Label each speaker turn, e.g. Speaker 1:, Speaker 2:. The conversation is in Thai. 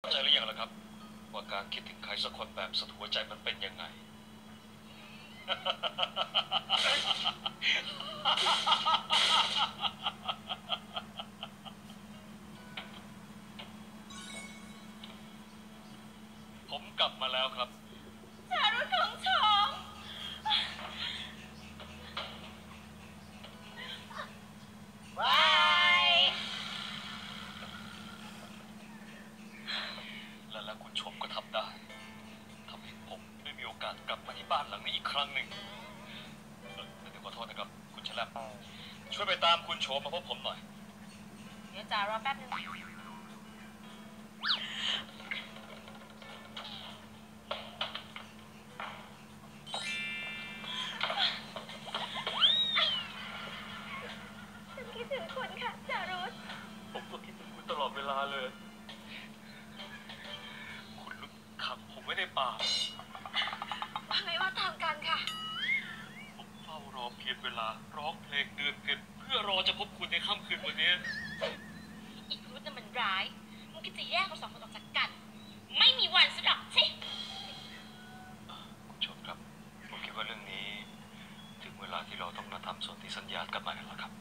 Speaker 1: เข้าใจหรือยังล่ะครับ ว่าการคิดถึงใครสักคนแบบสุดหัวใจมันเป็นยังไง ผมกลับมาแล้วครับ
Speaker 2: จารุของชม
Speaker 3: ว้าย
Speaker 1: และแล้วคุณชมก็ทำได้ทำให้ผมได้มีโอกาสกลับมาที่บ้านหลังนี้อีกครั้งหนึ่งเอ่อเดี๋ยวขอโทษนะครับ คุณชลับช่วยไปตามคุณโชมมาพบผมหน่อย
Speaker 2: เดี๋ยวจ๋ารอแป๊บนึงฉันคิดถึงคุณค่ะจารุธ
Speaker 1: ผมก็คิดถึงคุณตลอดเวลาเลย ป่า
Speaker 2: ว่าไงว่าตามกันค่ะ
Speaker 1: ผมเฝ้ารอเพียงเวลาร้องเพลงเดือนเพ็ญเพื่อรอจะพบคุณในค่ำคืนวันนี้
Speaker 2: อีกรุธน่ะมันร้ายมันคิดจะแยกเราสองคนออกจากกัน ไม่มีวันสำหรับชิ
Speaker 1: คุณชมครับ ผมคิดว่าเรื่องนี้ ถึงเวลาที่เราต้องมาทำส่วนที่สัญญากันมาแล้วล่ะครับ